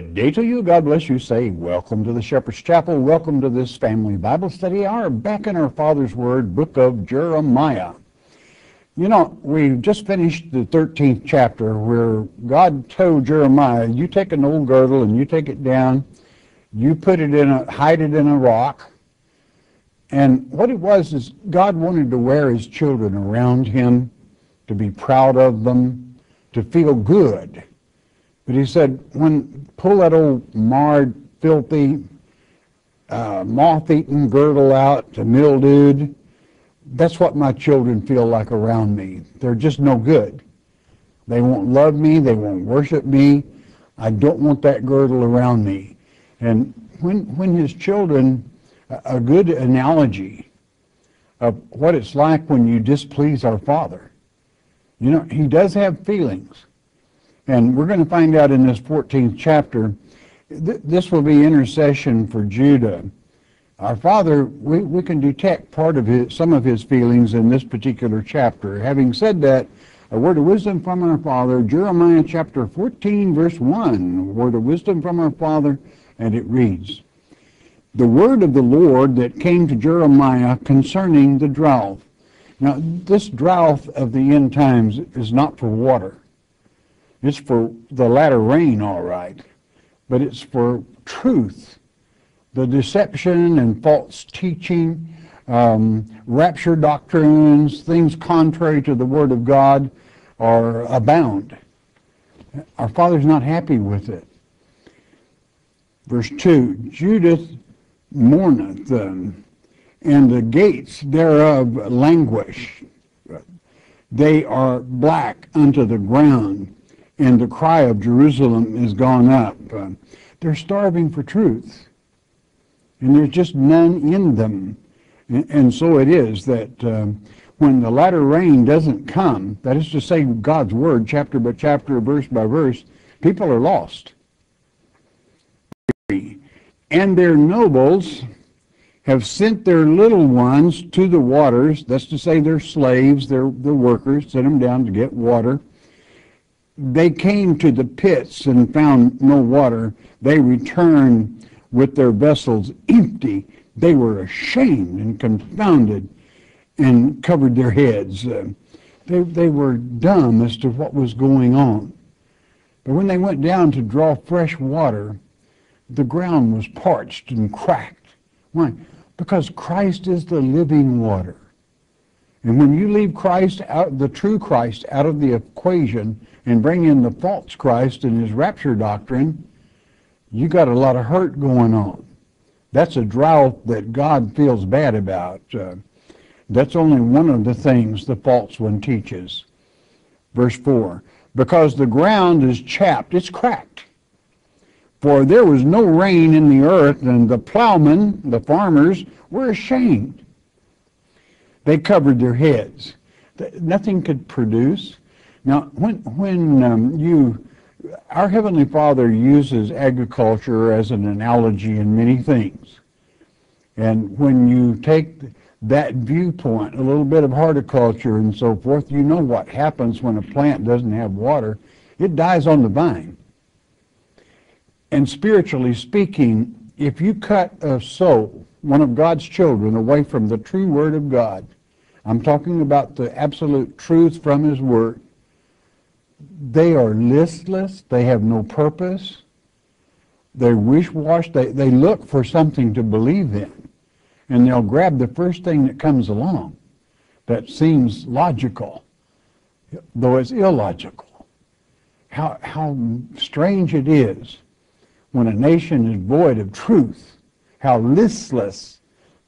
Day to you. God bless you. Say, welcome to the Shepherd's Chapel. Welcome to this family Bible study hour back in our Father's Word, book of Jeremiah. You know, we've just finished the 13th chapter where God told Jeremiah, you take an old girdle and you take it down, you put it in a, hide it in a rock. And what it was is God wanted to wear his children around him, to be proud of them, to feel good but he said, when pull that old marred, filthy, uh, moth-eaten girdle out to mildewed, that's what my children feel like around me. They're just no good. They won't love me. They won't worship me. I don't want that girdle around me. And when, when his children, a good analogy of what it's like when you displease our Father. You know, he does have feelings. And we're going to find out in this 14th chapter, th- this will be intercession for Judah. Our Father, we, we can detect part of his, some of his feelings in this particular chapter. Having said that, a word of wisdom from our Father, Jeremiah chapter 14, verse 1. A word of wisdom from our Father, and it reads, The word of the Lord that came to Jeremiah concerning the drought. Now, this drought of the end times is not for water. It's for the latter rain, all right, but it's for truth. The deception and false teaching, um, rapture doctrines, things contrary to the Word of God are abound. Our Father's not happy with it. Verse 2 Judah mourneth, um, and the gates thereof languish. They are black unto the ground and the cry of Jerusalem is gone up. Uh, they're starving for truth, and there's just none in them. And, and so it is that uh, when the latter rain doesn't come, that is to say, God's word, chapter by chapter, verse by verse, people are lost. And their nobles have sent their little ones to the waters, that's to say, their slaves, their, their workers, sent them down to get water they came to the pits and found no water. They returned with their vessels empty. They were ashamed and confounded and covered their heads. Uh, they, they were dumb as to what was going on. But when they went down to draw fresh water, the ground was parched and cracked. Why? Because Christ is the living water. And when you leave Christ out, the true Christ out of the equation, and bring in the false Christ and his rapture doctrine, you got a lot of hurt going on. That's a drought that God feels bad about. Uh, that's only one of the things the false one teaches. Verse 4 Because the ground is chapped, it's cracked. For there was no rain in the earth, and the plowmen, the farmers, were ashamed. They covered their heads. Nothing could produce. Now, when, when um, you, our Heavenly Father uses agriculture as an analogy in many things. And when you take that viewpoint, a little bit of horticulture and so forth, you know what happens when a plant doesn't have water. It dies on the vine. And spiritually speaking, if you cut a soul, one of God's children, away from the true Word of God, I'm talking about the absolute truth from His Word, they are listless, they have no purpose, they're wish-wash, they, they look for something to believe in, and they'll grab the first thing that comes along that seems logical, though it's illogical. How, how strange it is when a nation is void of truth, how listless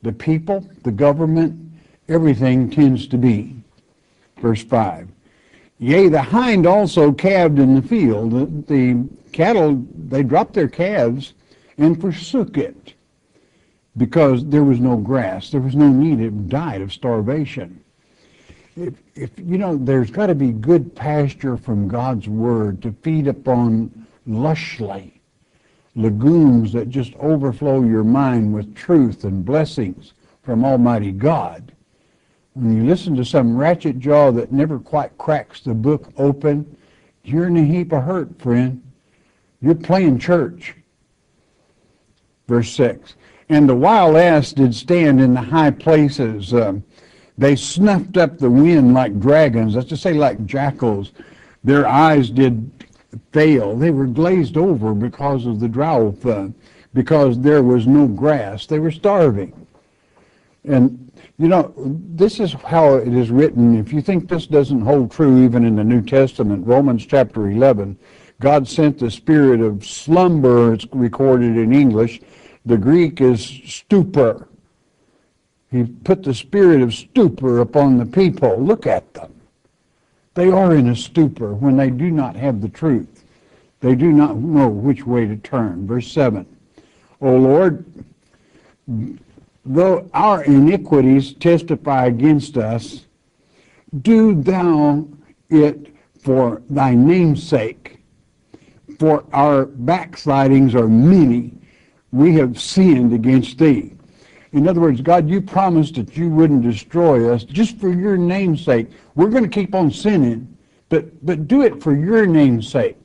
the people, the government, everything tends to be. Verse 5. Yea, the hind also calved in the field. The, cattle, they dropped their calves and forsook it because there was no grass. There was no need. It died of starvation. If, if you know, there's got to be good pasture from God's word to feed upon lushly, lagoons that just overflow your mind with truth and blessings from Almighty God. When you listen to some ratchet jaw that never quite cracks the book open, you're in a heap of hurt, friend. You're playing church. Verse 6. And the wild ass did stand in the high places. Um, they snuffed up the wind like dragons, that's to say, like jackals. Their eyes did fail. They were glazed over because of the drought, uh, because there was no grass. They were starving. And, you know, this is how it is written. If you think this doesn't hold true even in the New Testament, Romans chapter 11, God sent the spirit of slumber, it's recorded in English. The Greek is stupor. He put the spirit of stupor upon the people. Look at them. They are in a stupor when they do not have the truth. They do not know which way to turn. Verse 7. O Lord, though our iniquities testify against us, do thou it for thy name's sake. For our backslidings are many. We have sinned against thee. In other words, God, you promised that you wouldn't destroy us just for your name's sake. We're going to keep on sinning, but, but do it for your name's sake.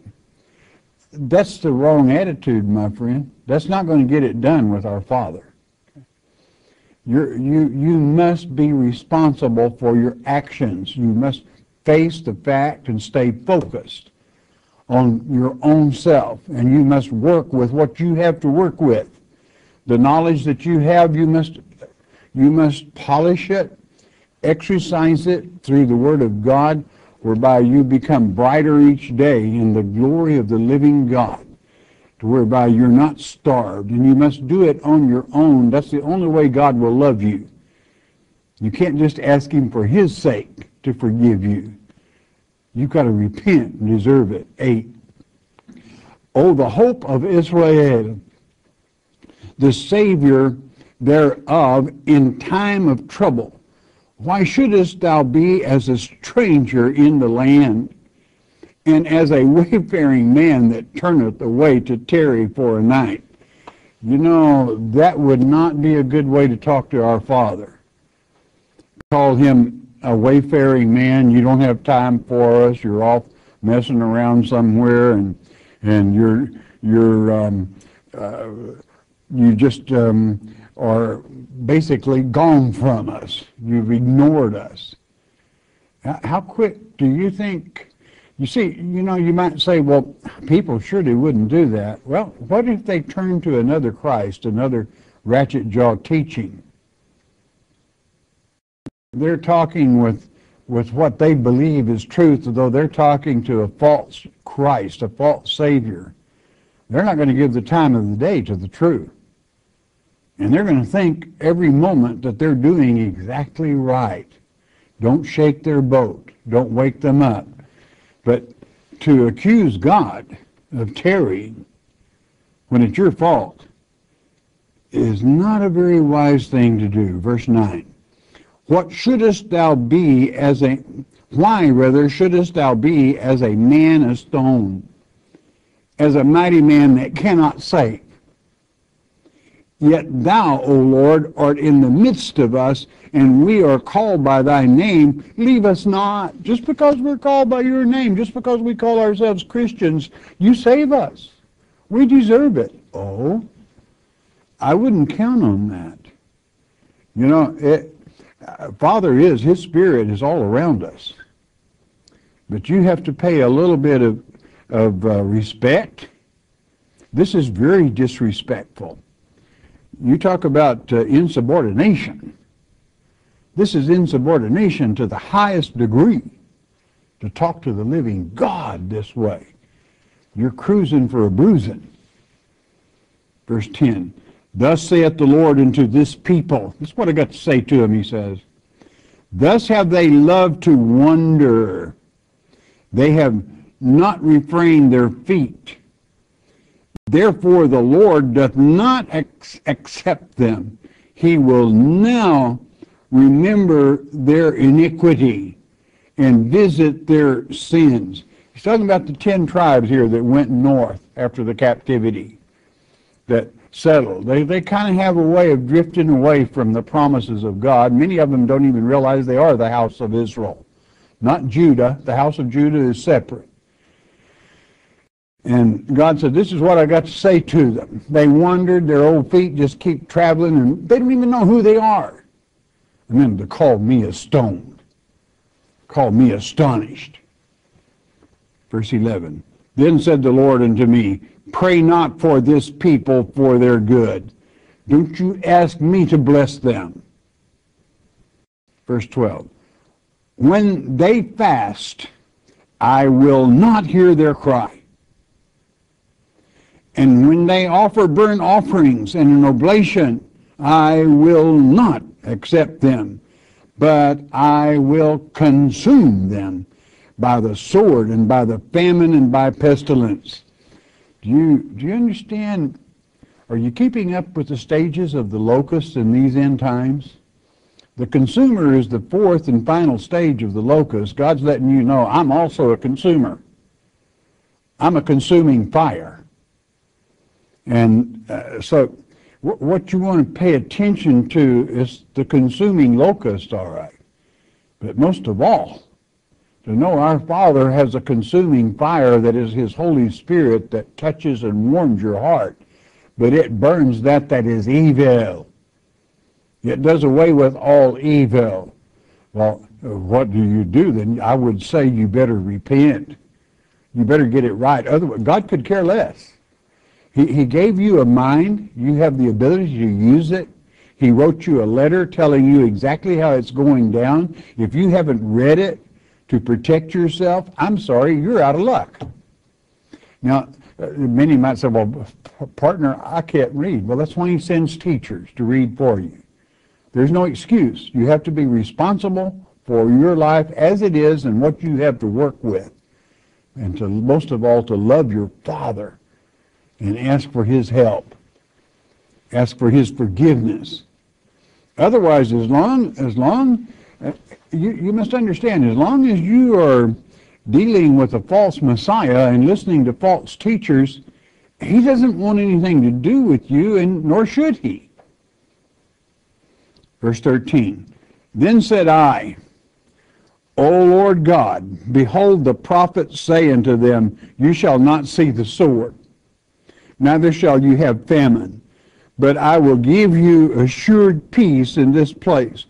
That's the wrong attitude, my friend. That's not going to get it done with our Father. You're, you, you must be responsible for your actions. You must face the fact and stay focused on your own self. And you must work with what you have to work with. The knowledge that you have, you must, you must polish it, exercise it through the Word of God, whereby you become brighter each day in the glory of the living God to whereby you're not starved, and you must do it on your own. That's the only way God will love you. You can't just ask Him for His sake to forgive you. You've got to repent and deserve it. Eight. Oh, the hope of Israel, the Savior thereof in time of trouble. Why shouldest thou be as a stranger in the land? And as a wayfaring man that turneth away to tarry for a night. You know, that would not be a good way to talk to our Father. Call him a wayfaring man. You don't have time for us. You're off messing around somewhere, and and you're you're um, uh, you just um, are basically gone from us. You've ignored us. How quick do you think you see, you know, you might say, well, people surely wouldn't do that. Well, what if they turn to another Christ, another ratchet jaw teaching? They're talking with, with what they believe is truth, although they're talking to a false Christ, a false Savior. They're not going to give the time of the day to the truth. And they're going to think every moment that they're doing exactly right. Don't shake their boat. Don't wake them up. But to accuse God of tarrying when it's your fault is not a very wise thing to do. Verse 9. What shouldest thou be as a, why rather shouldest thou be as a man of stone, as a mighty man that cannot save? Yet thou, O Lord, art in the midst of us, and we are called by thy name. Leave us not. Just because we're called by your name, just because we call ourselves Christians, you save us. We deserve it. Oh, I wouldn't count on that. You know, it, Father is, His Spirit is all around us. But you have to pay a little bit of, of uh, respect. This is very disrespectful. You talk about uh, insubordination. This is insubordination to the highest degree to talk to the living God this way. You're cruising for a bruising. Verse 10 Thus saith the Lord unto this people. This is what I got to say to him, he says. Thus have they loved to wonder. They have not refrained their feet Therefore the Lord doth not accept them. He will now remember their iniquity and visit their sins. He's talking about the ten tribes here that went north after the captivity, that settled. They, they kind of have a way of drifting away from the promises of God. Many of them don't even realize they are the house of Israel, not Judah. The house of Judah is separate. And God said, This is what I got to say to them. They wandered, their old feet just keep traveling, and they don't even know who they are. And then to call me a stone, call me astonished. Verse 11 Then said the Lord unto me, Pray not for this people for their good. Don't you ask me to bless them. Verse 12 When they fast, I will not hear their cry. And when they offer burnt offerings and an oblation, I will not accept them, but I will consume them by the sword and by the famine and by pestilence. Do you, do you understand? Are you keeping up with the stages of the locust in these end times? The consumer is the fourth and final stage of the locust. God's letting you know I'm also a consumer. I'm a consuming fire. And uh, so what you want to pay attention to is the consuming locust, all right. But most of all, to know our Father has a consuming fire that is His Holy Spirit that touches and warms your heart, but it burns that that is evil. It does away with all evil. Well, what do you do then? I would say you better repent. You better get it right. Otherwise, God could care less. He, gave you a mind. You have the ability to use it. He wrote you a letter telling you exactly how it's going down. If you haven't read it to protect yourself, I'm sorry, you're out of luck. Now, uh, many might say, well, partner, I can't read. Well, that's why he sends teachers to read for you. There's no excuse. You have to be responsible for your life as it is and what you have to work with. And to most of all, to love your Father and ask for his help. Ask for his forgiveness. Otherwise, as long as long uh, you, you must understand, as long as you are dealing with a false Messiah and listening to false teachers, he doesn't want anything to do with you, and nor should he. Verse 13. Then said I, O Lord God, behold, the prophets say unto them, You shall not see the sword, neither shall you have famine. But I will give you assured peace in this place.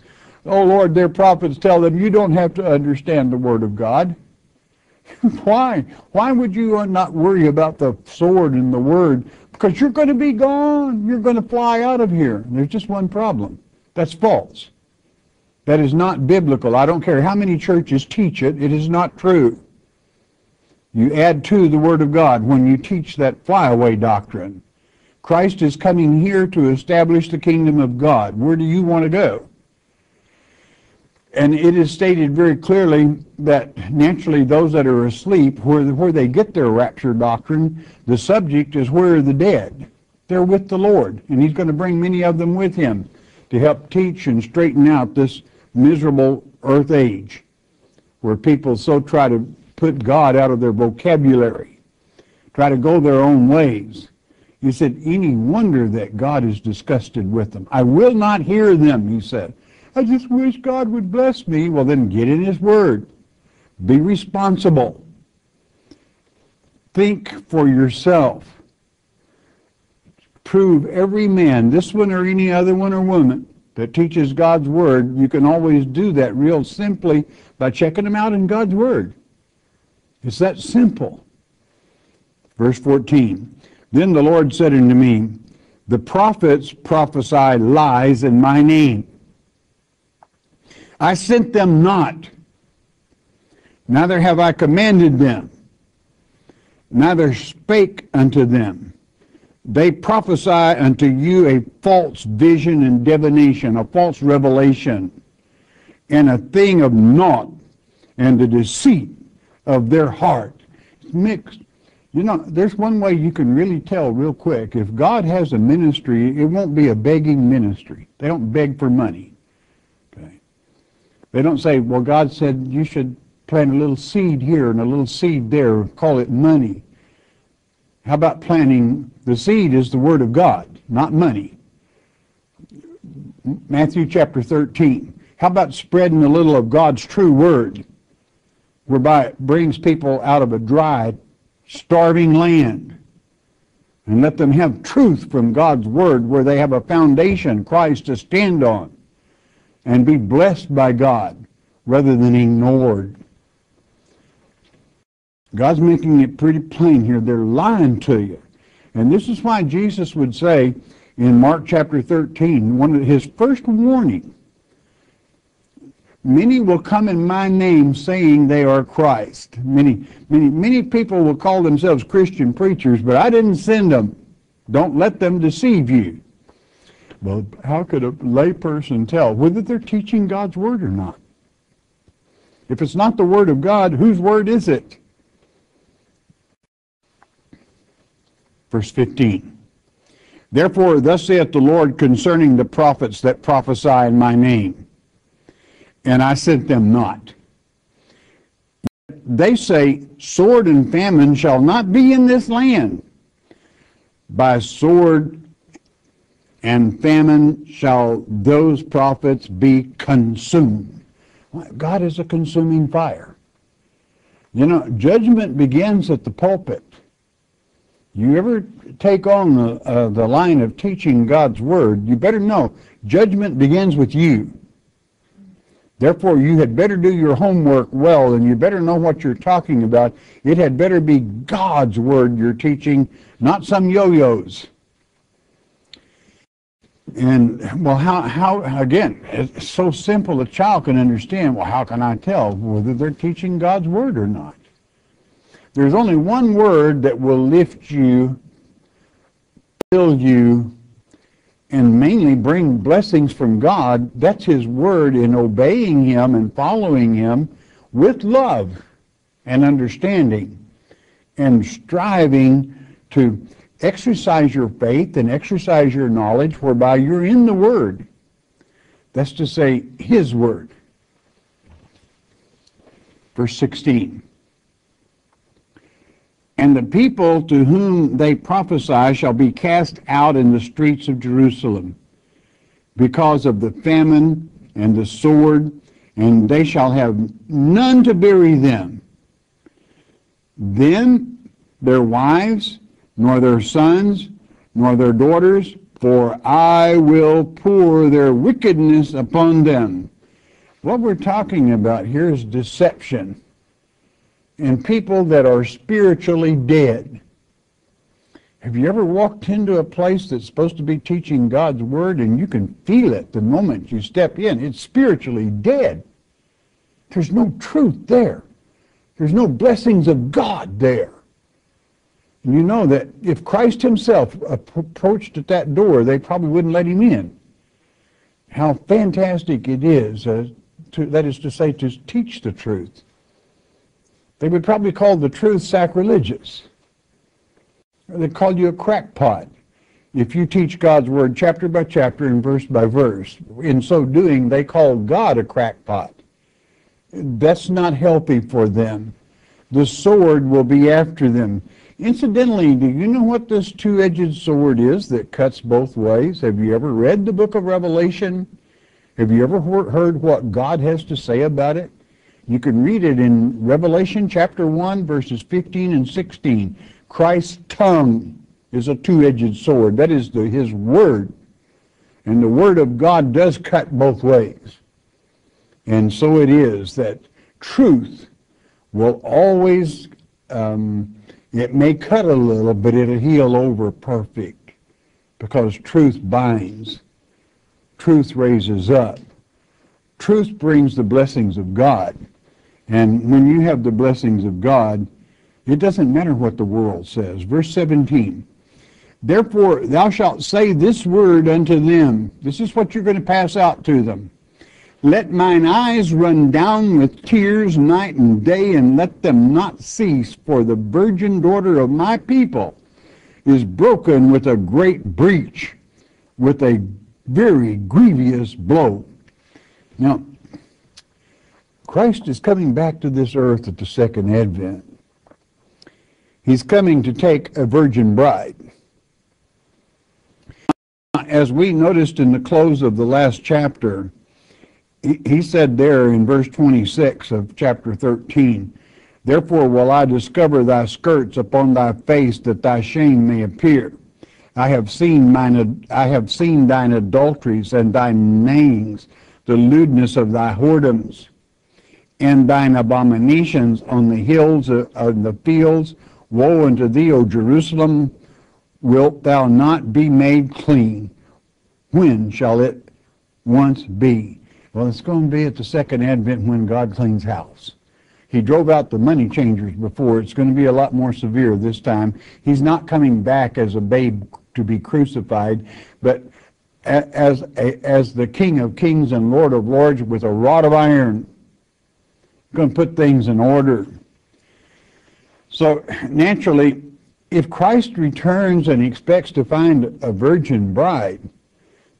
Oh Lord, their prophets tell them you don't have to understand the word of God. Why? Why would you not worry about the sword and the word? Because you're going to be gone. You're going to fly out of here. There's just one problem. That's false. That is not biblical. I don't care how many churches teach it. It is not true. You add to the Word of God when you teach that flyaway doctrine. Christ is coming here to establish the kingdom of God. Where do you want to go? And it is stated very clearly that naturally those that are asleep, where, where they get their rapture doctrine, the subject is where are the dead. They're with the Lord, and He's going to bring many of them with Him to help teach and straighten out this miserable earth age where people so try to put God out of their vocabulary, try to go their own ways. He said, any wonder that God is disgusted with them. I will not hear them, he said. I just wish God would bless me. Well, then get in his word. Be responsible. Think for yourself. Prove every man, this one or any other one or woman, that teaches God's word, you can always do that real simply by checking them out in God's word. It's that simple. Verse 14 Then the Lord said unto me, The prophets prophesy lies in my name. I sent them not, neither have I commanded them, neither spake unto them. They prophesy unto you a false vision and divination, a false revelation, and a thing of naught, and a deceit of their heart. It's mixed. You know, there's one way you can really tell real quick. If God has a ministry, it won't be a begging ministry. They don't beg for money. Okay. They don't say, well, God said you should plant a little seed here and a little seed there, call it money. How about planting the seed is the word of God, not money. Matthew chapter 13. How about spreading a little of God's true word, whereby it brings people out of a dry starving land. And let them have truth from God's Word where they have a foundation, Christ, to stand on and be blessed by God rather than ignored. God's making it pretty plain here. They're lying to you. And this is why Jesus would say in Mark chapter 13, one of his first warning, Many will come in my name saying they are Christ. Many, many, many people will call themselves Christian preachers, but I didn't send them. Don't let them deceive you. Well, how could a layperson tell whether they're teaching God's word or not? If it's not the word of God, whose word is it? Verse 15. Therefore, thus saith the Lord concerning the prophets that prophesy in my name and I sent them not. They say, Sword and famine shall not be in this land. By sword and famine shall those prophets be consumed. God is a consuming fire. You know, judgment begins at the pulpit. You ever take on the, uh, the line of teaching God's word, you better know judgment begins with you. Therefore, you had better do your homework well, and you better know what you're talking about. It had better be God's word you're teaching, not some yo-yos. And, well, how, how, again, it's so simple a child can understand, well, how can I tell whether they're teaching God's word or not? There's only one word that will lift you, fill you, and mainly bring blessings from God, that's His Word in obeying Him and following Him with love and understanding and striving to exercise your faith and exercise your knowledge whereby you're in the Word. That's to say, His Word. Verse 16. And the people to whom they prophesy shall be cast out in the streets of Jerusalem because of the famine and the sword, and they shall have none to bury them. Then their wives, nor their sons, nor their daughters, for I will pour their wickedness upon them. What we're talking about here is deception and people that are spiritually dead. Have you ever walked into a place that's supposed to be teaching God's Word and you can feel it the moment you step in? It's spiritually dead. There's no truth there. There's no blessings of God there. And you know that if Christ himself approached at that door, they probably wouldn't let him in. How fantastic it is, uh, to, that is to say, to teach the truth. They would probably call the truth sacrilegious. they'd call you a crackpot if you teach God's word chapter by chapter and verse by verse. In so doing, they call God a crackpot. That's not healthy for them. The sword will be after them. Incidentally, do you know what this two-edged sword is that cuts both ways? Have you ever read the book of Revelation? Have you ever heard what God has to say about it? You can read it in Revelation chapter 1, verses 15 and 16. Christ's tongue is a two-edged sword. That is the, his word. And the word of God does cut both ways. And so it is that truth will always, um, it may cut a little, but it'll heal over perfect. Because truth binds. Truth raises up. Truth brings the blessings of God. And when you have the blessings of God, it doesn't matter what the world says. Verse 17. Therefore, thou shalt say this word unto them. This is what you're going to pass out to them. Let mine eyes run down with tears night and day, and let them not cease, for the virgin daughter of my people is broken with a great breach, with a very grievous blow. Now, Christ is coming back to this earth at the second advent. He's coming to take a virgin bride. As we noticed in the close of the last chapter, he said there in verse 26 of chapter 13, Therefore will I discover thy skirts upon thy face, that thy shame may appear. I have seen mine, I have seen thine adulteries and thy neighings, the lewdness of thy whoredoms, and thine abominations on the hills uh, and the fields. Woe unto thee, O Jerusalem! Wilt thou not be made clean? When shall it once be? Well, it's going to be at the second advent when God cleans house. He drove out the money changers before. It's going to be a lot more severe this time. He's not coming back as a babe to be crucified, but as, as the King of kings and Lord of lords with a rod of iron. Going to put things in order. So naturally, if Christ returns and expects to find a virgin bride,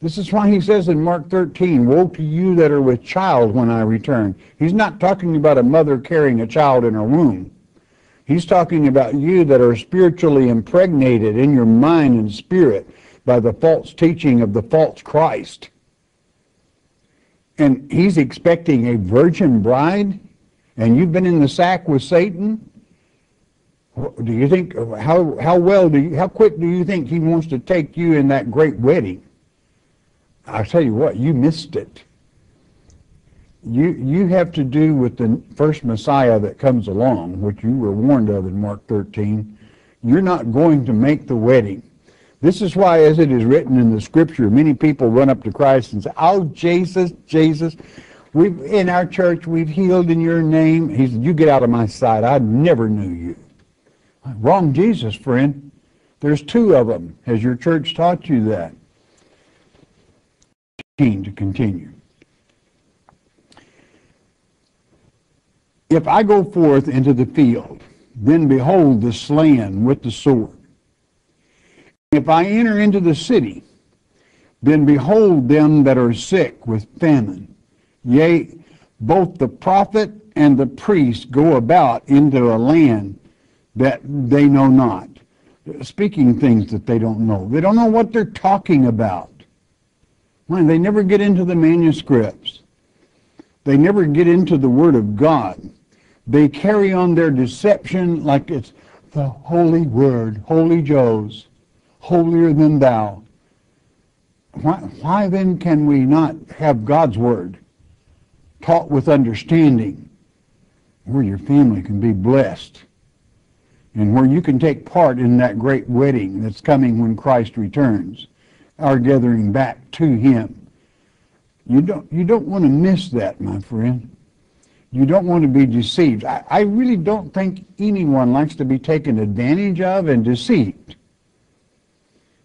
this is why he says in Mark 13, Woe to you that are with child when I return. He's not talking about a mother carrying a child in her womb. He's talking about you that are spiritually impregnated in your mind and spirit by the false teaching of the false Christ. And he's expecting a virgin bride, and you've been in the sack with Satan. Do you think how how well do you how quick do you think he wants to take you in that great wedding? I'll tell you what, you missed it. You, you have to do with the first Messiah that comes along, which you were warned of in Mark 13. You're not going to make the wedding. This is why, as it is written in the scripture, many people run up to Christ and say, Oh, Jesus, Jesus, we've, in our church, we've healed in your name. He said, You get out of my sight. I never knew you. Wrong Jesus, friend. There's two of them. Has your church taught you that? Keen to continue. If I go forth into the field, then behold the slain with the sword. If I enter into the city, then behold them that are sick with famine. Yea, both the prophet and the priest go about into a land that they know not, speaking things that they don't know. They don't know what they're talking about. Man, they never get into the manuscripts. They never get into the Word of God. They carry on their deception like it's the Holy Word, Holy Joe's, holier than thou. Why, why then can we not have God's Word taught with understanding where your family can be blessed and where you can take part in that great wedding that's coming when Christ returns? our gathering back to him. You don't, you don't want to miss that, my friend. You don't want to be deceived. I, I really don't think anyone likes to be taken advantage of and deceived.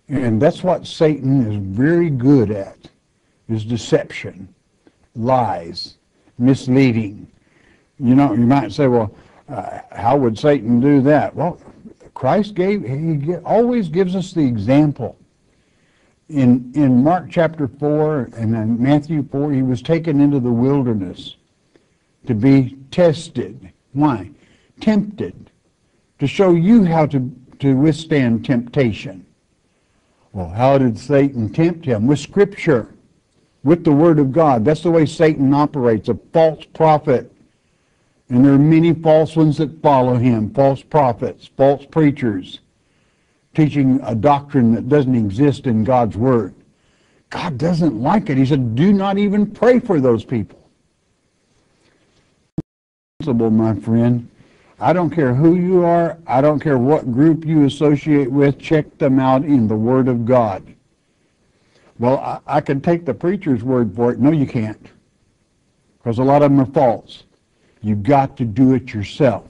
And that's what Satan is very good at, is deception, lies, misleading. You know, you might say, well, uh, how would Satan do that? Well, Christ gave, he always gives us the example in, in Mark chapter 4 and then Matthew 4, he was taken into the wilderness to be tested. Why? Tempted. To show you how to, to withstand temptation. Well, how did Satan tempt him? With Scripture, with the Word of God. That's the way Satan operates, a false prophet. And there are many false ones that follow him, false prophets, false preachers teaching a doctrine that doesn't exist in God's Word. God doesn't like it. He said, do not even pray for those people. My friend, I don't care who you are. I don't care what group you associate with. Check them out in the Word of God. Well, I, I can take the preacher's word for it. No, you can't. Because a lot of them are false. You've got to do it yourself.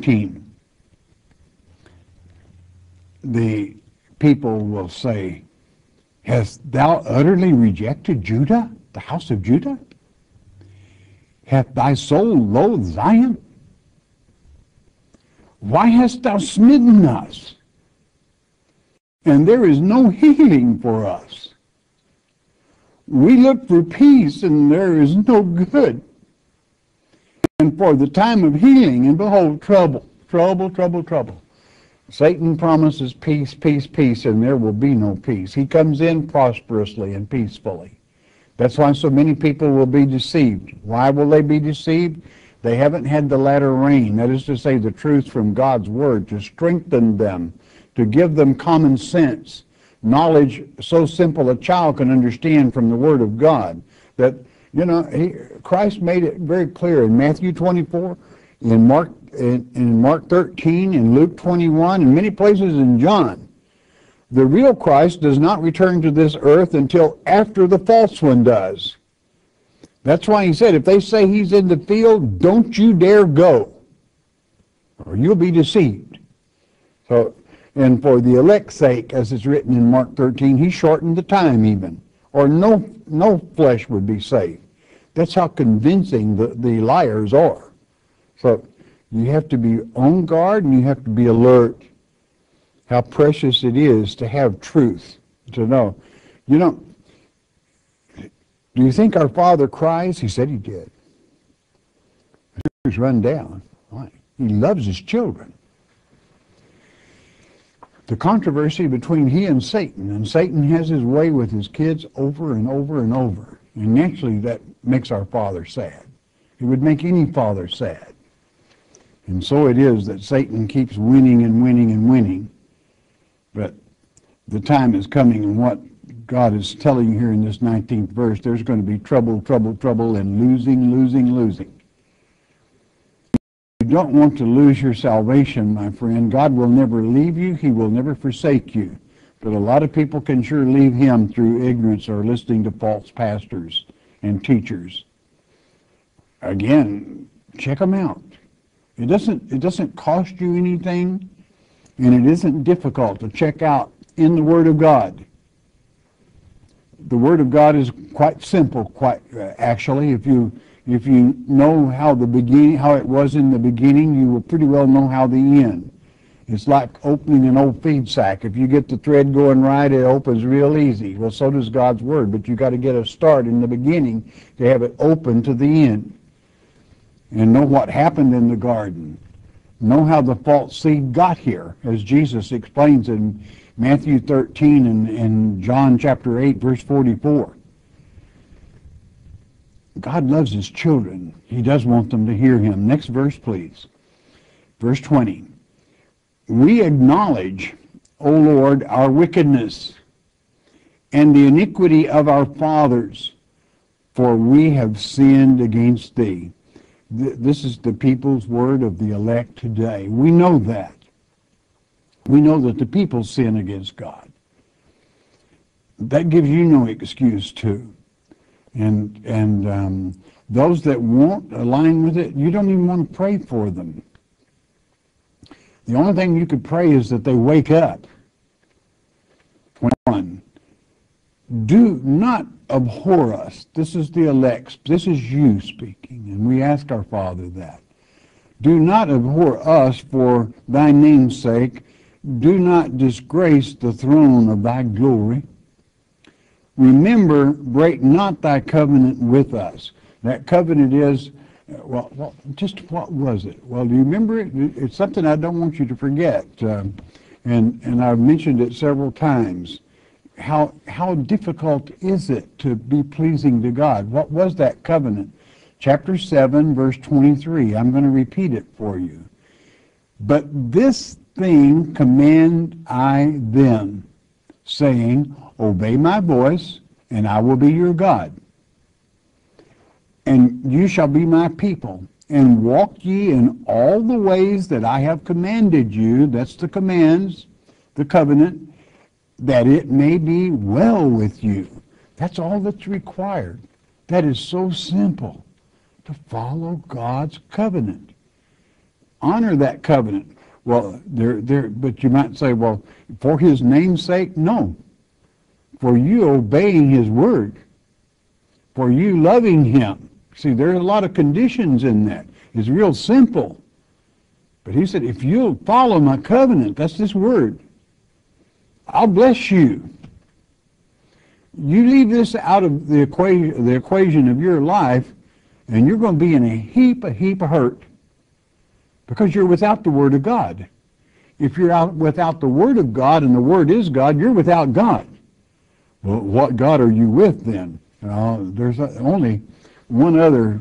Team the people will say, Hast thou utterly rejected Judah, the house of Judah? Hath thy soul loathed Zion? Why hast thou smitten us? And there is no healing for us. We look for peace, and there is no good. And for the time of healing, and behold, trouble, trouble, trouble, trouble. Satan promises peace, peace, peace, and there will be no peace. He comes in prosperously and peacefully. That's why so many people will be deceived. Why will they be deceived? They haven't had the latter rain, that is to say, the truth from God's Word to strengthen them, to give them common sense, knowledge so simple a child can understand from the Word of God. That, you know, he, Christ made it very clear in Matthew 24, in Mark, in, in Mark 13, in Luke 21, and many places in John. The real Christ does not return to this earth until after the false one does. That's why he said, if they say he's in the field, don't you dare go, or you'll be deceived. So, and for the elect's sake, as it's written in Mark 13, he shortened the time even, or no, no flesh would be saved. That's how convincing the, the liars are. So you have to be on guard and you have to be alert how precious it is to have truth, to know. You know, do you think our Father cries? He said he did. Tears run down. He loves his children. The controversy between he and Satan, and Satan has his way with his kids over and over and over. And naturally that makes our Father sad. It would make any father sad. And so it is that Satan keeps winning and winning and winning. But the time is coming, and what God is telling here in this 19th verse, there's going to be trouble, trouble, trouble, and losing, losing, losing. You don't want to lose your salvation, my friend. God will never leave you. He will never forsake you. But a lot of people can sure leave him through ignorance or listening to false pastors and teachers. Again, check them out. It doesn't, it doesn't cost you anything, and it isn't difficult to check out in the Word of God. The Word of God is quite simple, quite uh, actually. If you if you know how the beginning, how it was in the beginning, you will pretty well know how the end. It's like opening an old feed sack. If you get the thread going right, it opens real easy. Well, so does God's Word, but you got to get a start in the beginning to have it open to the end and know what happened in the garden. Know how the false seed got here, as Jesus explains in Matthew 13 and, and John chapter 8, verse 44. God loves his children. He does want them to hear him. Next verse, please. Verse 20. We acknowledge, O Lord, our wickedness and the iniquity of our fathers, for we have sinned against thee this is the people's word of the elect today. We know that. We know that the people sin against God. That gives you no excuse to. And and um, those that won't align with it, you don't even want to pray for them. The only thing you could pray is that they wake up. 21. Do not abhor us. This is the elect. This is you speaking. And we ask our Father that. Do not abhor us for thy name's sake. Do not disgrace the throne of thy glory. Remember, break not thy covenant with us. That covenant is, well, well just what was it? Well, do you remember it? It's something I don't want you to forget. Um, and, and I've mentioned it several times how, how difficult is it to be pleasing to God? What was that covenant? Chapter 7, verse 23. I'm going to repeat it for you. But this thing command I them, saying, Obey my voice, and I will be your God. And you shall be my people, and walk ye in all the ways that I have commanded you. That's the commands, the covenant that it may be well with you. That's all that's required. That is so simple to follow God's covenant. Honor that covenant. Well, there, there, but you might say, well, for his name's sake, no. For you obeying his word, for you loving him. See, there's a lot of conditions in that. It's real simple. But he said, if you'll follow my covenant, that's this word, I'll bless you. You leave this out of the equation, the equation of your life, and you're going to be in a heap, a heap of hurt because you're without the Word of God. If you're out without the Word of God and the Word is God, you're without God. Well, what God are you with then? Uh, there's only one other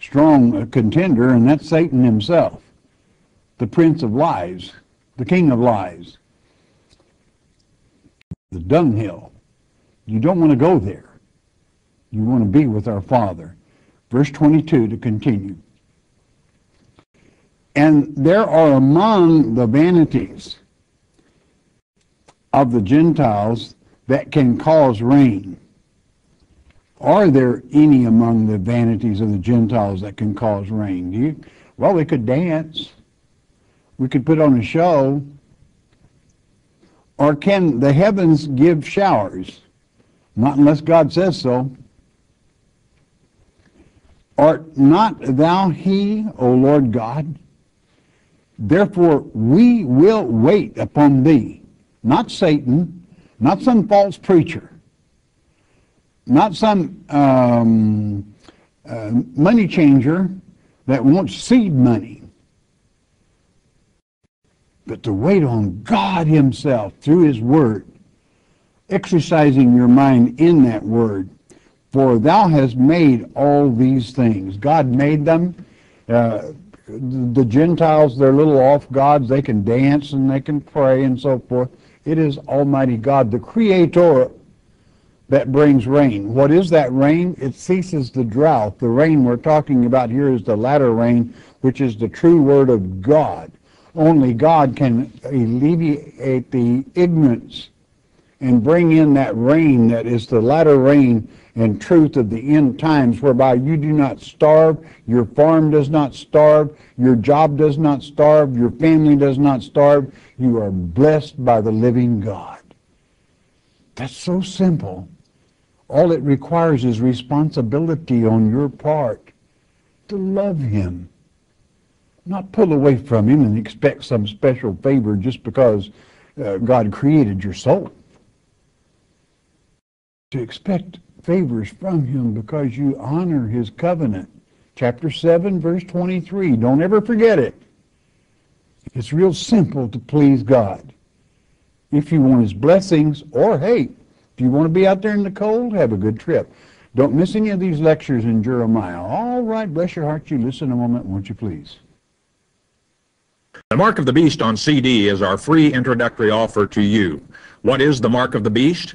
strong contender, and that's Satan himself, the prince of lies, the king of lies, the dunghill. You don't want to go there. You want to be with our Father. Verse 22 to continue. And there are among the vanities of the Gentiles that can cause rain. Are there any among the vanities of the Gentiles that can cause rain? You, well, we could dance. We could put on a show. Or can the heavens give showers? Not unless God says so. Art not thou he, O Lord God? Therefore we will wait upon thee, not Satan, not some false preacher, not some um, uh, money changer that wants seed money, but to wait on God Himself through His Word, exercising your mind in that Word. For Thou hast made all these things. God made them. Uh, the Gentiles, they're little off gods. They can dance and they can pray and so forth. It is Almighty God, the Creator, that brings rain. What is that rain? It ceases the drought. The rain we're talking about here is the latter rain, which is the true word of God. Only God can alleviate the ignorance and bring in that rain that is the latter rain and truth of the end times, whereby you do not starve, your farm does not starve, your job does not starve, your family does not starve. You are blessed by the living God. That's so simple. All it requires is responsibility on your part to love Him, not pull away from Him and expect some special favor just because uh, God created your soul. To expect favors from him because you honor his covenant. Chapter 7, verse 23. Don't ever forget it. It's real simple to please God. If you want his blessings, or hey, if you want to be out there in the cold, have a good trip. Don't miss any of these lectures in Jeremiah. All right, bless your heart. You listen a moment, won't you please? The Mark of the Beast on CD is our free introductory offer to you. What is the Mark of the Beast?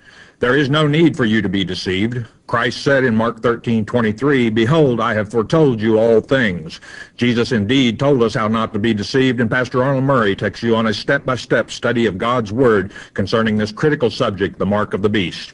There is no need for you to be deceived. Christ said in Mark 13, 23, Behold, I have foretold you all things. Jesus indeed told us how not to be deceived, and Pastor Arnold Murray takes you on a step-by-step study of God's Word concerning this critical subject, the mark of the beast.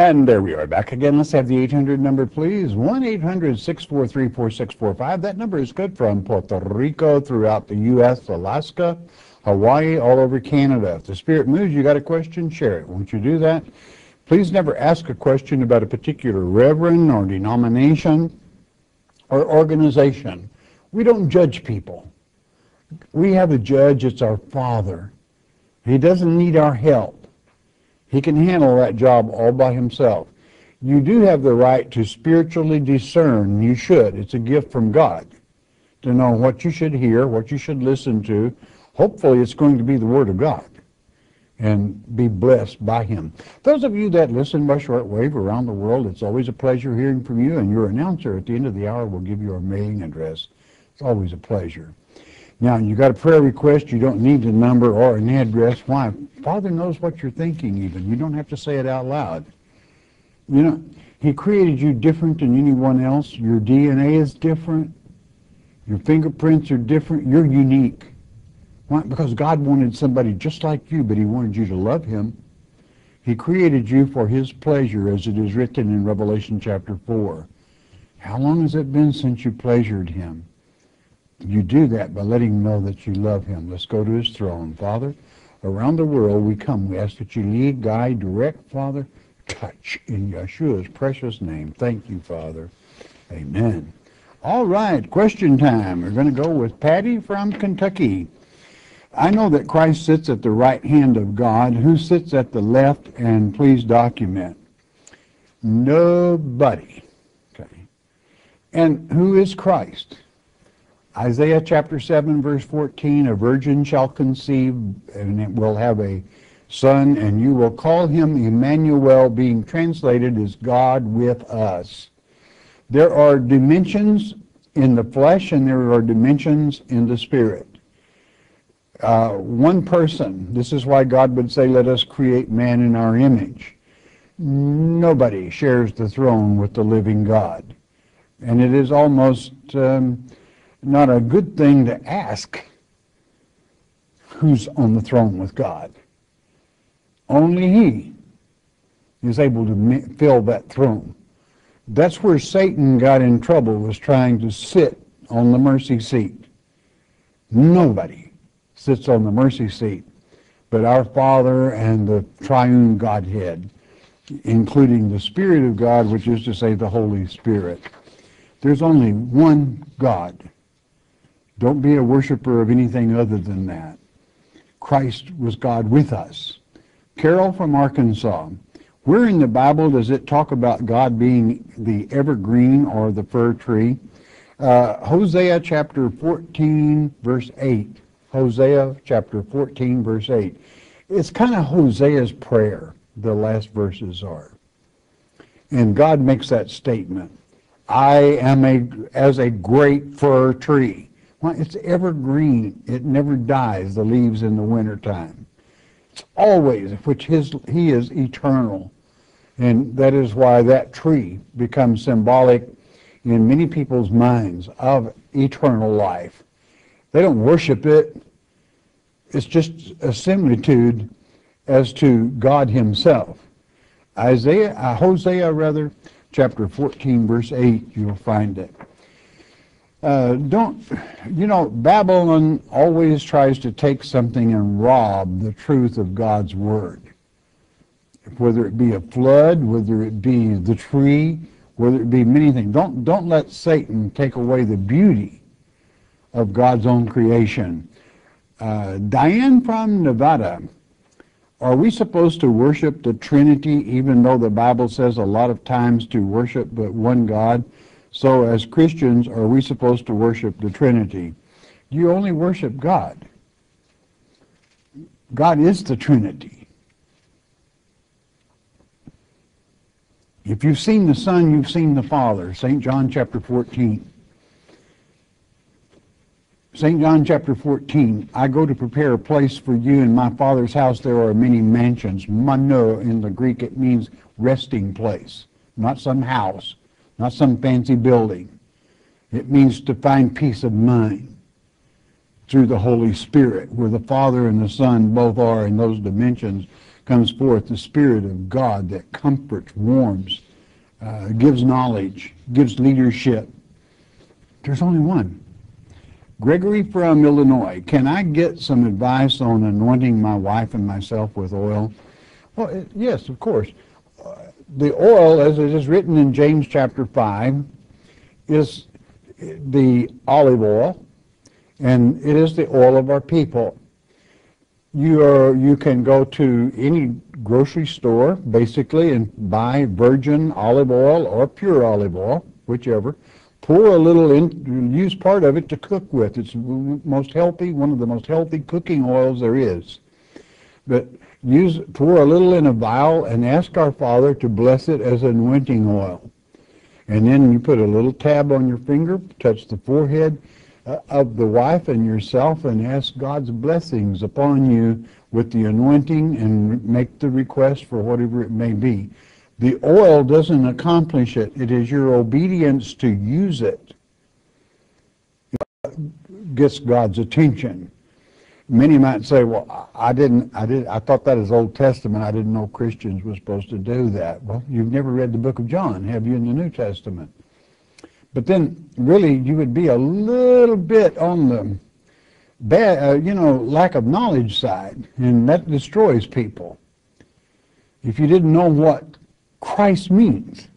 And there we are back again. Let's have the 800 number, please. 1-800-643-4645. That number is good from Puerto Rico throughout the U.S., Alaska, Hawaii, all over Canada. If the Spirit moves, you got a question, share it. Won't you do that? Please never ask a question about a particular reverend or denomination or organization. We don't judge people. We have a judge, it's our Father. He doesn't need our help. He can handle that job all by himself. You do have the right to spiritually discern. You should. It's a gift from God to know what you should hear, what you should listen to. Hopefully, it's going to be the Word of God. and be blessed by him. Those of you that listen by shortwave around the world, it's always a pleasure hearing from you, and your announcer at the end of the hour will give you our mailing address. It's always a pleasure. Now, you got a prayer request, you don't need a number or an address. Why? Father knows what you're thinking even. You don't have to say it out loud. You know, he created you different than anyone else. Your DNA is different. Your fingerprints are different. You're unique. Why? Because God wanted somebody just like you, but he wanted you to love him. He created you for his pleasure, as it is written in Revelation chapter 4. How long has it been since you pleasured him? You do that by letting him know that you love him. Let's go to his throne. Father, around the world we come. We ask that you lead, guide, direct, Father. Touch in Yeshua's precious name. Thank you, Father. Amen. All right, question time. We're going to go with Patty from Kentucky. I know that Christ sits at the right hand of God. Who sits at the left? And please document. Nobody. Okay. And who is Christ? Isaiah chapter 7, verse 14 A virgin shall conceive, and it will have a son, and you will call him Emmanuel, being translated as God with us. There are dimensions in the flesh, and there are dimensions in the spirit. Uh, one person, this is why God would say, Let us create man in our image. Nobody shares the throne with the living God. And it is almost. Um, not a good thing to ask who's on the throne with God. Only He is able to fill that throne. That's where Satan got in trouble, was trying to sit on the mercy seat. Nobody sits on the mercy seat but our Father and the triune Godhead, including the Spirit of God, which is to say the Holy Spirit. There's only one God. Don't be a worshiper of anything other than that. Christ was God with us. Carol from Arkansas. Where in the Bible does it talk about God being the evergreen or the fir tree? Uh, Hosea chapter 14, verse 8. Hosea chapter 14, verse 8. It's kind of Hosea's prayer, the last verses are. And God makes that statement. I am a, as a great fir tree. It's evergreen. It never dies, the leaves in the wintertime. It's always, which his, he is eternal. And that is why that tree becomes symbolic in many people's minds of eternal life. They don't worship it. It's just a similitude as to God himself. Isaiah, uh, Hosea rather, chapter 14, verse 8, you'll find it. Uh, don't, you know, Babylon always tries to take something and rob the truth of God's word. Whether it be a flood, whether it be the tree, whether it be many things. Don't, don't let Satan take away the beauty of God's own creation. Uh, Diane from Nevada, are we supposed to worship the Trinity even though the Bible says a lot of times to worship but one God? So, as Christians, are we supposed to worship the Trinity? You only worship God? God is the Trinity. If you've seen the Son, you've seen the Father. St. John chapter 14. St. John chapter 14, I go to prepare a place for you in my Father's house. There are many mansions. Mano in the Greek, it means resting place, not some house not some fancy building. It means to find peace of mind through the Holy Spirit, where the Father and the Son both are in those dimensions, comes forth the Spirit of God that comforts, warms, uh, gives knowledge, gives leadership. There's only one. Gregory from Illinois, can I get some advice on anointing my wife and myself with oil? Well, yes, of course the oil, as it is written in James chapter 5, is the olive oil, and it is the oil of our people. You, are, you can go to any grocery store, basically, and buy virgin olive oil or pure olive oil, whichever. Pour a little in, use part of it to cook with. It's most healthy, one of the most healthy cooking oils there is. But use pour a little in a vial and ask our Father to bless it as anointing oil. And then you put a little tab on your finger, touch the forehead uh, of the wife and yourself, and ask God's blessings upon you with the anointing and make the request for whatever it may be. The oil doesn't accomplish it. It is your obedience to use it gets God's attention. Many might say, "Well, I didn't. I did. I thought that is Old Testament. I didn't know Christians were supposed to do that." Well, you've never read the Book of John, have you, in the New Testament? But then, really, you would be a little bit on the bad, uh, you know, lack of knowledge side, and that destroys people. If you didn't know what Christ means.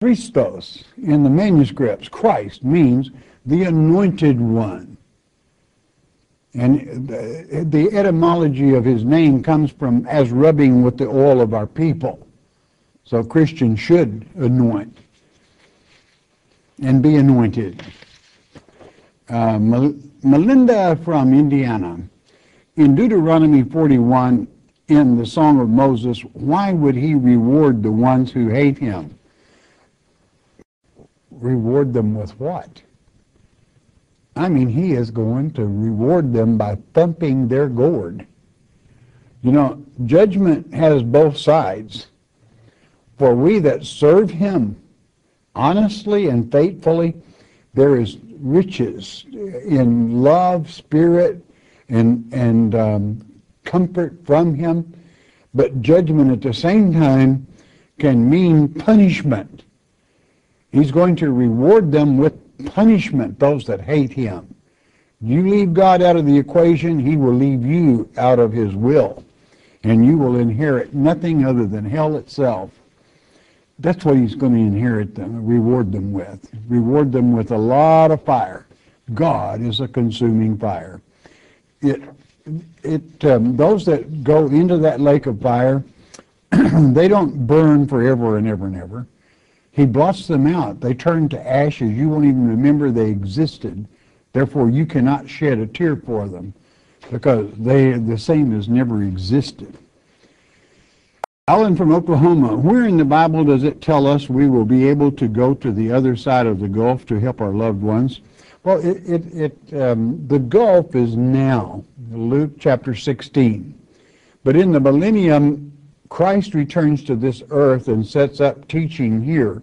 Christos in the manuscripts, Christ means the anointed one. And the, etymology of his name comes from as rubbing with the oil of our people. So Christians should anoint and be anointed. Uh, Melinda from Indiana. In Deuteronomy 41, in the Song of Moses, why would he reward the ones who hate him? Reward them with what? I mean, he is going to reward them by thumping their gourd. You know, judgment has both sides. For we that serve him honestly and faithfully, there is riches in love, spirit, and, and um, comfort from him, but judgment at the same time can mean punishment. He's going to reward them with punishment, those that hate him. You leave God out of the equation, he will leave you out of his will, and you will inherit nothing other than hell itself. That's what he's going to inherit them, reward them with. Reward them with a lot of fire. God is a consuming fire. It it um, those that go into that lake of fire, they don't burn forever and ever and ever. He blots them out. They turn to ashes. You won't even remember they existed. Therefore, you cannot shed a tear for them because they the same as never existed. Alan from Oklahoma, where in the Bible does it tell us we will be able to go to the other side of the Gulf to help our loved ones? Well, it, it, it um, the Gulf is now. Luke chapter 16. But in the millennium, Christ returns to this earth and sets up teaching here.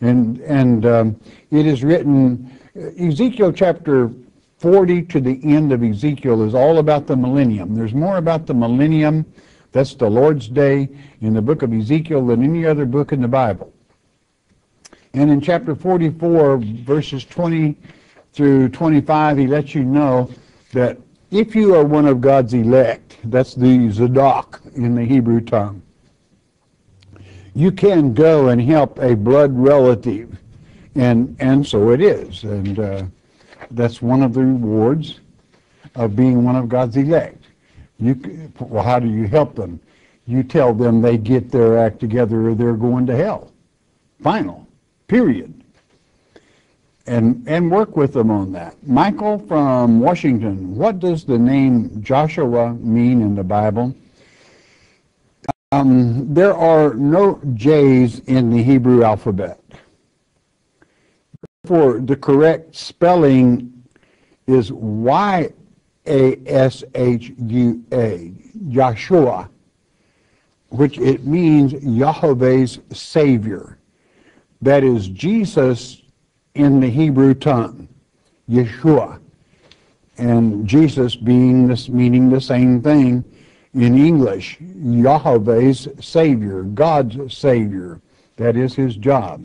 And, and um, it is written, Ezekiel chapter 40 to the end of Ezekiel is all about the millennium. There's more about the millennium, that's the Lord's day, in the book of Ezekiel than any other book in the Bible. And in chapter 44, verses 20 through 25, he lets you know that if you are one of God's elect, that's the Zadok in the Hebrew tongue, you can go and help a blood relative. And, and so it is. And uh, that's one of the rewards of being one of God's elect. You, well, how do you help them? You tell them they get their act together or they're going to hell. Final. Period and, and work with them on that. Michael from Washington, what does the name Joshua mean in the Bible? Um, there are no J's in the Hebrew alphabet. Therefore, the correct spelling is Y A S H U A, Joshua, which it means Yahweh's Savior. That is Jesus in the Hebrew tongue, Yeshua, and Jesus being this meaning the same thing in English, Yahweh's Savior, God's Savior. That is his job.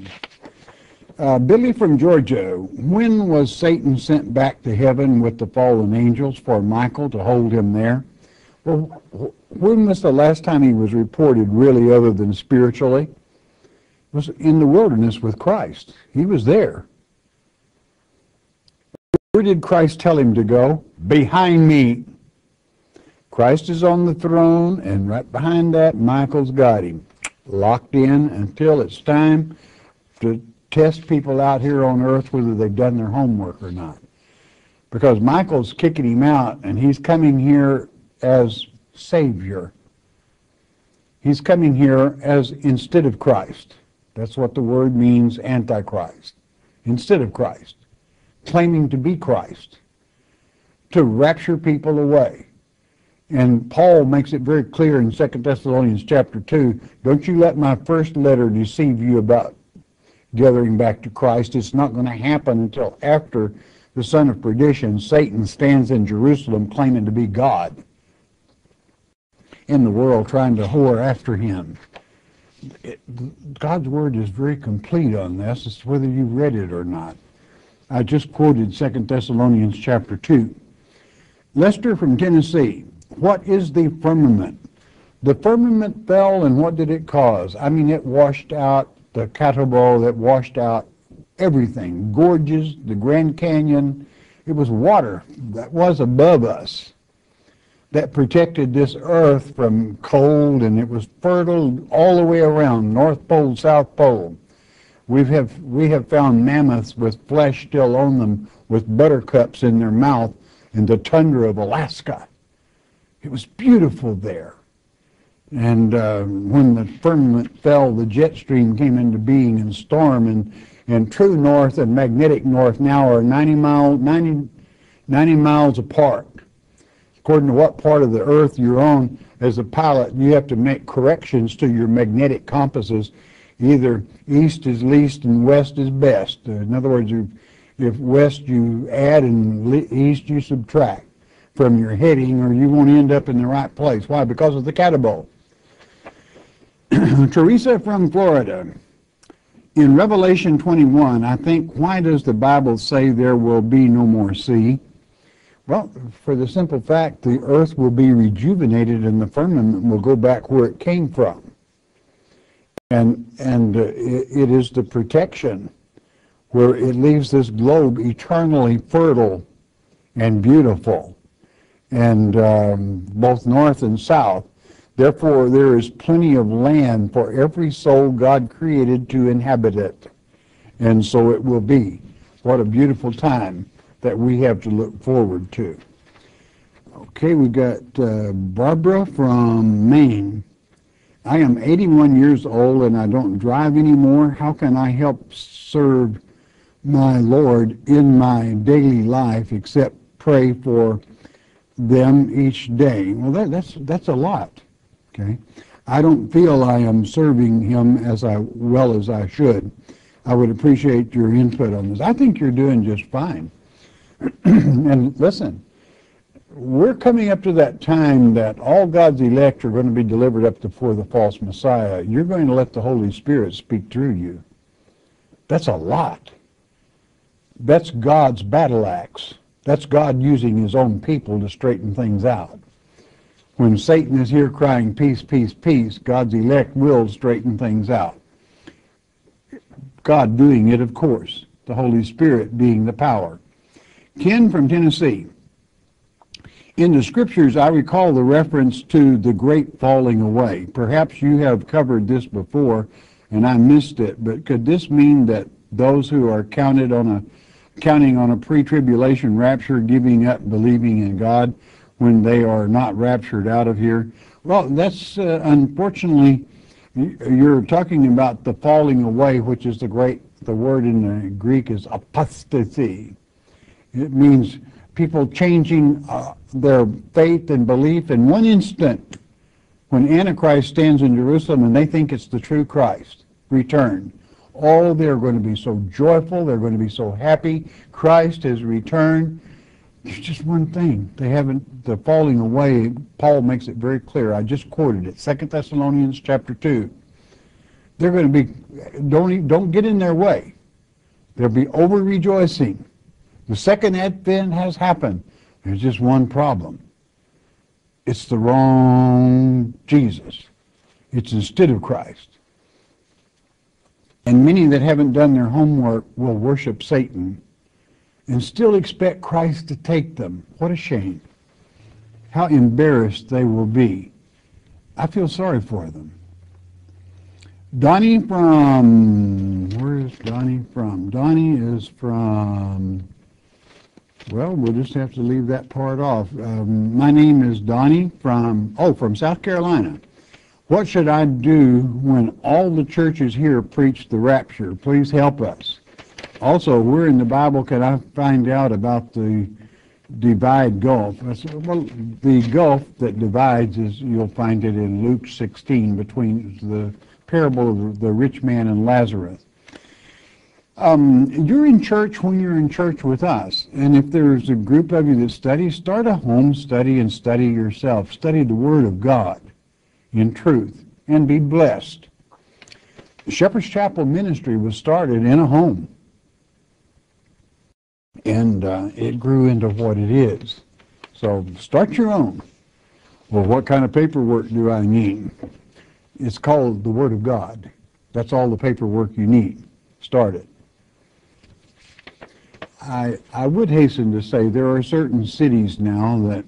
Uh, Billy from Georgia, when was Satan sent back to heaven with the fallen angels for Michael to hold him there? Well, when was the last time he was reported really other than spiritually? It was in the wilderness with Christ. He was there. Where did Christ tell him to go? Behind me. Christ is on the throne, and right behind that, Michael's got him locked in until it's time to test people out here on earth whether they've done their homework or not. Because Michael's kicking him out, and he's coming here as Savior. He's coming here as instead of Christ. That's what the word means, Antichrist. Instead of Christ. Claiming to be Christ. To rapture people away. And Paul makes it very clear in 2 Thessalonians chapter 2, don't you let my first letter deceive you about gathering back to Christ. It's not going to happen until after the son of perdition, Satan, stands in Jerusalem claiming to be God in the world trying to whore after him. It, God's word is very complete on this. It's whether you read it or not. I just quoted 2 Thessalonians chapter 2. Lester from Tennessee, what is the firmament? The firmament fell and what did it cause? I mean, it washed out the katabole, that washed out everything. Gorges, the Grand Canyon. It was water that was above us that protected this earth from cold and it was fertile all the way around, North Pole, South Pole. We have, we have found mammoths with flesh still on them with buttercups in their mouth in the tundra of Alaska. It was beautiful there. And uh, when the firmament fell, the jet stream came into being and storm and, and true north and magnetic north now are 90, mile, 90, 90 miles apart according to what part of the earth you're on as a pilot, you have to make corrections to your magnetic compasses. Either east is least and west is best. In other words, if west you add and east you subtract from your heading or you won't end up in the right place. Why? Because of the katabole. Teresa from Florida. In Revelation 21, I think, why does the Bible say there will be no more sea? Well, for the simple fact the earth will be rejuvenated and the firmament will go back where it came from. And, and uh, it, it is the protection where it leaves this globe eternally fertile and beautiful, and um, both north and south. Therefore, there is plenty of land for every soul God created to inhabit it. And so it will be. What a beautiful time that we have to look forward to. Okay, we got uh, Barbara from Maine. I am 81 years old and I don't drive anymore. How can I help serve my Lord in my daily life except pray for them each day? Well, that, that's that's a lot. Okay, I don't feel I am serving Him as I well as I should. I would appreciate your input on this. I think you're doing just fine. and listen, we're coming up to that time that all God's elect are going to be delivered up before the false Messiah. You're going to let the Holy Spirit speak through you. That's a lot. That's God's battle axe. That's God using his own people to straighten things out. When Satan is here crying, peace, peace, peace, God's elect will straighten things out. God doing it, of course, the Holy Spirit being the power. Ken from Tennessee. In the scriptures, I recall the reference to the great falling away. Perhaps you have covered this before and I missed it, but could this mean that those who are counted on a counting on a pre-tribulation rapture, giving up believing in God when they are not raptured out of here? Well, that's uh, unfortunately you're talking about the falling away, which is the great the word in the Greek is apostasy. It means people changing uh, their faith and belief in one instant when Antichrist stands in Jerusalem and they think it's the true Christ returned. Oh, they're going to be so joyful. They're going to be so happy. Christ has returned. There's just one thing. They haven't, the falling away, Paul makes it very clear. I just quoted it, Second Thessalonians chapter 2. They're going to be, don't, don't get in their way. They'll be over rejoicing. The second advent has happened. There's just one problem. It's the wrong Jesus. It's instead of Christ. And many that haven't done their homework will worship Satan and still expect Christ to take them. What a shame. How embarrassed they will be. I feel sorry for them. Donnie from, where is Donnie from? Donnie is from Well, we'll just have to leave that part off. Um, my name is Donnie from, oh, from South Carolina. What should I do when all the churches here preach the rapture? Please help us. Also, where in the Bible can I find out about the divide gulf? I said, well, the gulf that divides is, you'll find it in Luke 16 between the parable of the rich man and Lazarus. Um, you're in church when you're in church with us. And if there's a group of you that study, start a home study and study yourself. Study the Word of God in truth and be blessed. Shepherd's Chapel Ministry was started in a home. And uh, it grew into what it is. So start your own. Well, what kind of paperwork do I need? It's called the Word of God. That's all the paperwork you need. Start it. I, I would hasten to say there are certain cities now that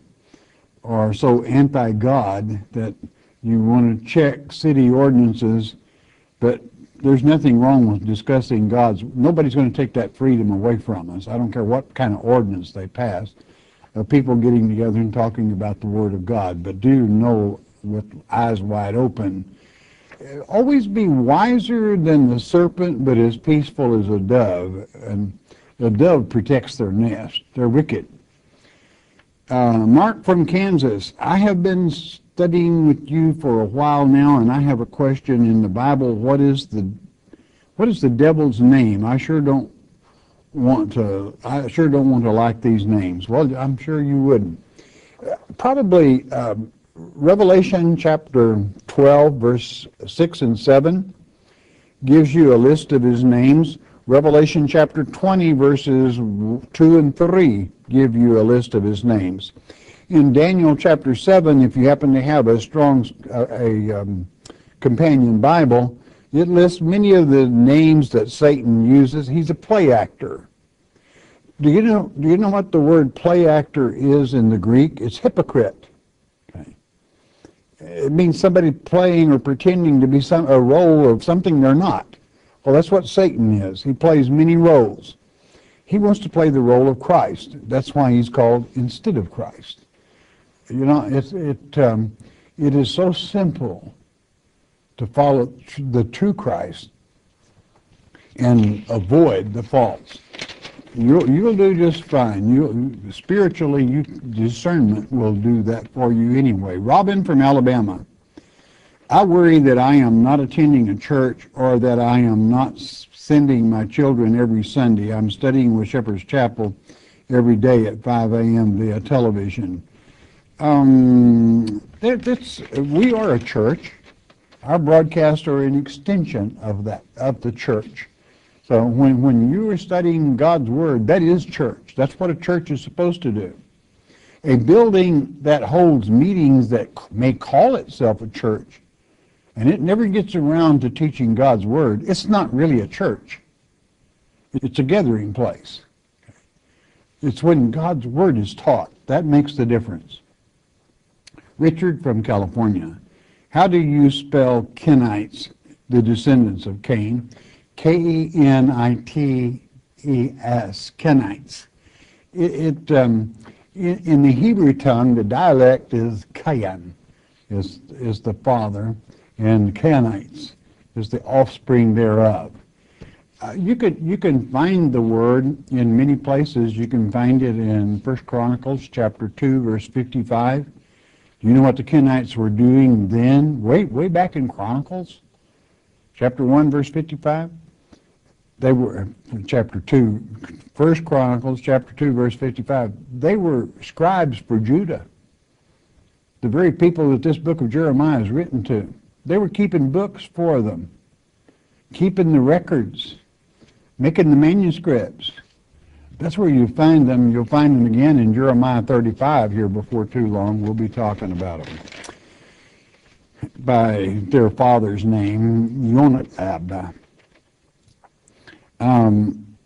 are so anti-God that you want to check city ordinances, but there's nothing wrong with discussing God's. Nobody's going to take that freedom away from us. I don't care what kind of ordinance they pass. People getting together and talking about the Word of God, but do know with eyes wide open. Always be wiser than the serpent, but as peaceful as a dove. And the dove protects their nest. They're wicked. Uh, Mark from Kansas. I have been studying with you for a while now, and I have a question in the Bible. What is the what is the devil's name? I sure don't want to. I sure don't want to like these names. Well, I'm sure you wouldn't. Probably uh, Revelation chapter 12, verse 6 and 7 gives you a list of his names. Revelation chapter 20, verses 2 and 3 give you a list of his names. In Daniel chapter 7, if you happen to have a strong uh, a um, companion Bible, it lists many of the names that Satan uses. He's a play actor. Do you know, do you know what the word play actor is in the Greek? It's hypocrite. Okay. It means somebody playing or pretending to be some, a role of something they're not. Well, that's what Satan is. He plays many roles. He wants to play the role of Christ. That's why he's called instead of Christ. You know, it, it, um, it is so simple to follow the true Christ and avoid the false. You'll, you'll do just fine. You spiritually, you, discernment will do that for you anyway. Robin from Alabama. I worry that I am not attending a church or that I am not sending my children every Sunday. I'm studying with Shepherd's Chapel every day at 5 a.m. via television. Um, we are a church. Our broadcasts are an extension of that, of the church. So when, when you are studying God's Word, that is church. That's what a church is supposed to do. A building that holds meetings that may call itself a church and it never gets around to teaching God's Word, it's not really a church. It's a gathering place. It's when God's Word is taught. That makes the difference. Richard from California. How do you spell Kenites, the descendants of Cain? K-E-N-I-T-E-S, Kenites. It, it um, in, in, the Hebrew tongue, the dialect is Kayan, is, is the father and Canaanites is the offspring thereof. Uh, you could you can find the word in many places. You can find it in First Chronicles chapter two, verse fifty-five. You know what the Kenites were doing then? Way way back in Chronicles, chapter one, verse fifty-five. They were uh, chapter two, First Chronicles chapter two, verse fifty-five. They were scribes for Judah, the very people that this book of Jeremiah is written to. They were keeping books for them, keeping the records, making the manuscripts. That's where you find them. You'll find them again in Jeremiah 35 here before too long. We'll be talking about them by their father's name, Jonadab. Um,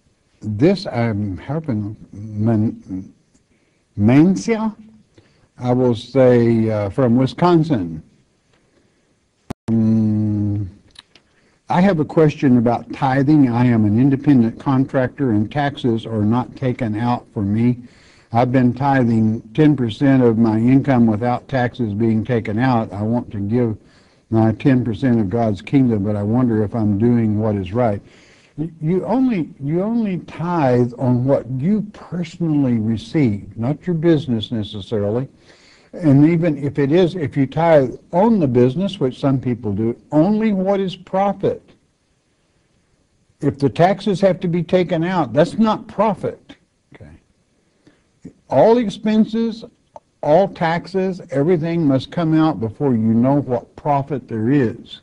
this I'm helping Man, Mancia, I will say uh, from Wisconsin. Um, I have a question about tithing. I am an independent contractor and taxes are not taken out for me. I've been tithing 10% of my income without taxes being taken out. I want to give my 10% of God's kingdom, but I wonder if I'm doing what is right. You only you only tithe on what you personally receive, not your business necessarily. And even if it is, if you tithe on the business, which some people do, only what is profit. If the taxes have to be taken out, that's not profit. Okay. All expenses, all taxes, everything must come out before you know what profit there is.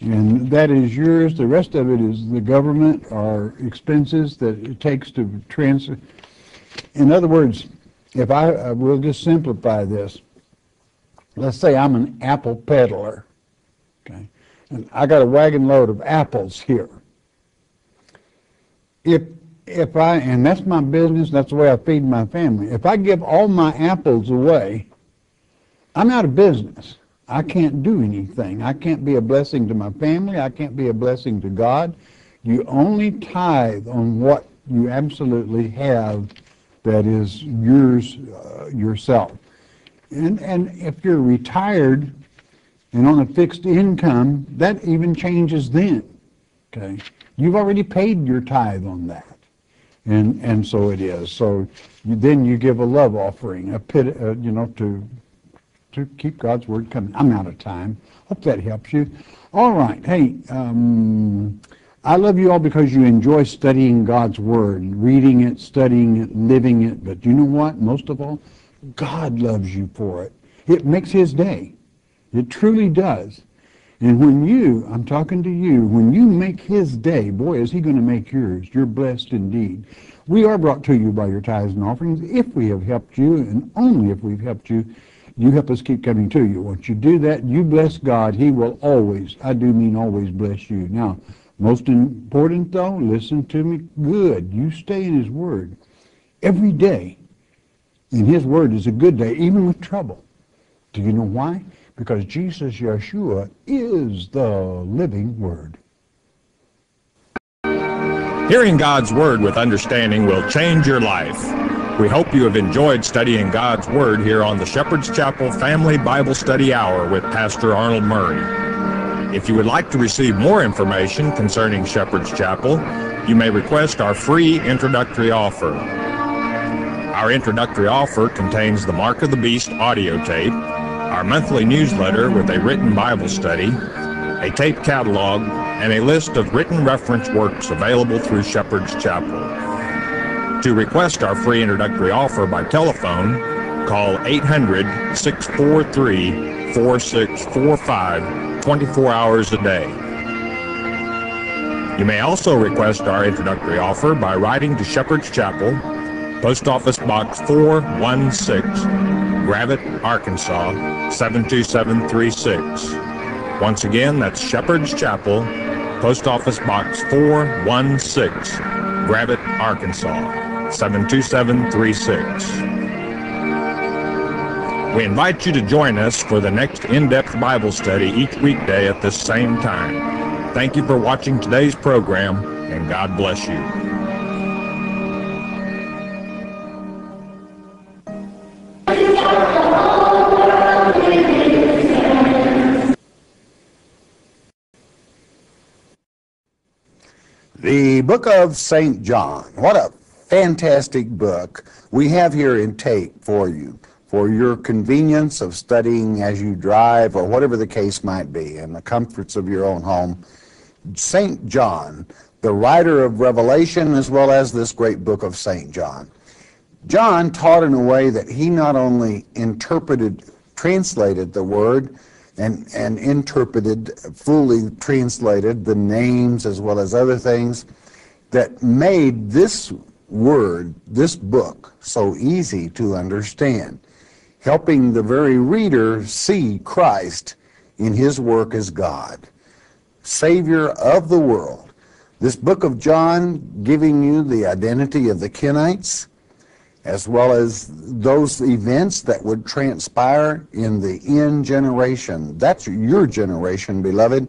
And that is yours. The rest of it is the government or expenses that it takes to transfer. In other words, if I, uh, I will just simplify this. Let's say I'm an apple peddler, okay, and I got a wagon load of apples here. If if I and that's my business, that's the way I feed my family. If I give all my apples away, I'm out of business. I can't do anything. I can't be a blessing to my family. I can't be a blessing to God. You only tithe on what you absolutely have that is yours uh, yourself. And, and if you're retired and on a fixed income, that even changes then. Okay? You've already paid your tithe on that. And, and so it is. So you, then you give a love offering, a pit, uh, you know, to to keep God's word coming. I'm out of time. Hope that helps you. All right. Hey, um, I love you all because you enjoy studying God's word, reading it, studying it, living it. But you know what? Most of all, God loves you for it. It makes his day. It truly does. And when you, I'm talking to you, when you make his day, boy, is he going to make yours. You're blessed indeed. We are brought to you by your tithes and offerings if we have helped you, and only if we've helped you you help us keep coming to you. Once you do that, you bless God. He will always, I do mean always bless you. Now, most important though, listen to me good. You stay in His Word every day. And His Word is a good day, even with trouble. Do you know why? Because Jesus Yeshua is the living Word. Hearing God's Word with understanding will change your life. We hope you have enjoyed studying God's Word here on the Shepherd's Chapel Family Bible Study Hour with Pastor Arnold Murray. If you would like to receive more information concerning Shepherd's Chapel, you may request our free introductory offer. Our introductory offer contains the Mark of the Beast audio tape, our monthly newsletter with a written Bible study, a tape catalog, and a list of written reference works available through Shepherd's Chapel. To request our free introductory offer by telephone, call 800 643 4645 24 hours a day. You may also request our introductory offer by writing to Shepherd's Chapel, Post Office Box 416, Gravette, Arkansas 72736. Once again, that's Shepherd's Chapel, Post Office Box 416, Gravette, Arkansas 72736. We invite you to join us for the next in-depth Bible study each weekday at this same time. Thank you for watching today's program, and God bless you. The book of St. John. What a fantastic book we have here in tape for you for your convenience of studying as you drive or whatever the case might be in the comforts of your own home. St. John, the writer of Revelation as well as this great book of St. John. John taught in a way that he not only interpreted, translated the word, and, and interpreted, fully translated the names as well as other things that made this word, this book, so easy to understand, helping the very reader see Christ in his work as God, Savior of the world. This book of John giving you the identity of the Kenites, as well as those events that would transpire in the end generation. That's your generation, beloved.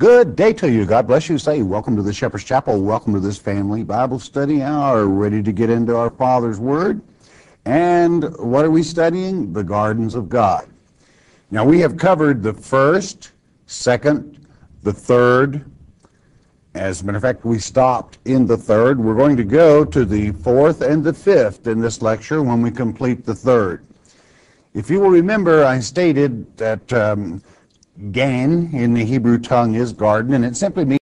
Good day to you. God bless you. Say, welcome to the Shepherd's Chapel. Welcome to this family Bible study hour. Ready to get into our Father's Word. And what are we studying? The gardens of God. Now, we have covered the first, second, the third. As a matter of fact, we stopped in the third. We're going to go to the fourth and the fifth in this lecture when we complete the third. If you will remember, I stated that um, gan in the Hebrew tongue is garden, and it simply means